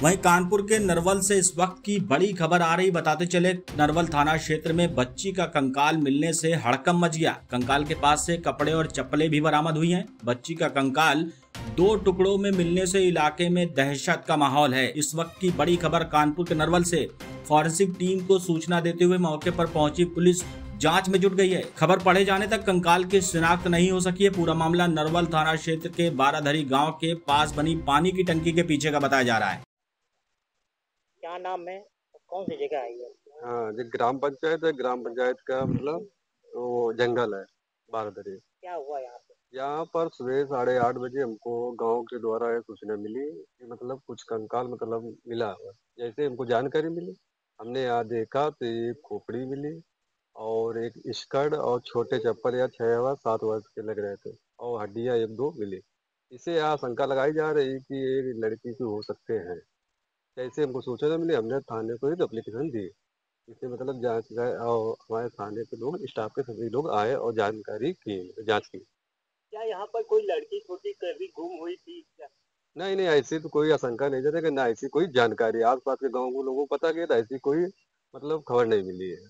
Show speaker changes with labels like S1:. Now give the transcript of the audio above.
S1: वहीं कानपुर के नरवल से इस वक्त की बड़ी खबर आ रही, बताते चले, नरवल थाना क्षेत्र में बच्ची का कंकाल मिलने से हड़कम मच गया। कंकाल के पास से कपड़े और चप्पलें भी बरामद हुई हैं। बच्ची का कंकाल दो टुकड़ों में मिलने से इलाके में दहशत का माहौल है। इस वक्त की बड़ी खबर कानपुर के नरवल से। फॉरेंसिक टीम को सूचना देते हुए मौके पर पहुँची पुलिस, जाँच में जुट गई है। खबर पढ़े जाने तक कंकाल की शिनाख्त नहीं हो सकी है। पूरा मामला नरवल थाना क्षेत्र के बाराधरी गाँव के पास बनी पानी की टंकी के पीछे का बताया जा रहा है।
S2: क्या नाम है? कौन सी जगह आई है?
S3: हाँ जो ग्राम पंचायत है ग्राम पंचायत का मतलब वो जंगल है बारदरी।
S2: क्या हुआ यहाँ पे?
S3: यहाँ पर सुबह साढ़े आठ बजे हमको गाँव के द्वारा एक सूचना मिली कि मतलब कुछ कंकाल मतलब मिला हुआ। जैसे हमको जानकारी मिली हमने यहाँ देखा तो एक खोपड़ी मिली और एक स्कर्ट और छोटे चप्पल या छह वर्ष सात वर्ष के लग रहे थे और हड्डियाँ एक दो मिली। इसे यहाँ शंका लगाई जा रही कि ये लड़की की हो सकते हैं। जैसे हमको सूचना मिली हमने थाने को एक अप्लीकेशन दी। इससे मतलब जाँच गए और हमारे थाने के लोग स्टाफ के सभी लोग आए और जानकारी की जाँच की।
S2: क्या यहाँ पर कोई लड़की छोटी कभी गुम हुई थी क्या?
S3: नहीं नहीं ऐसी तो कोई आशंका नहीं जाता ना ऐसी कोई जानकारी आस पास के गाँव के लोगों को पता गया था ऐसी कोई मतलब खबर नहीं मिली है।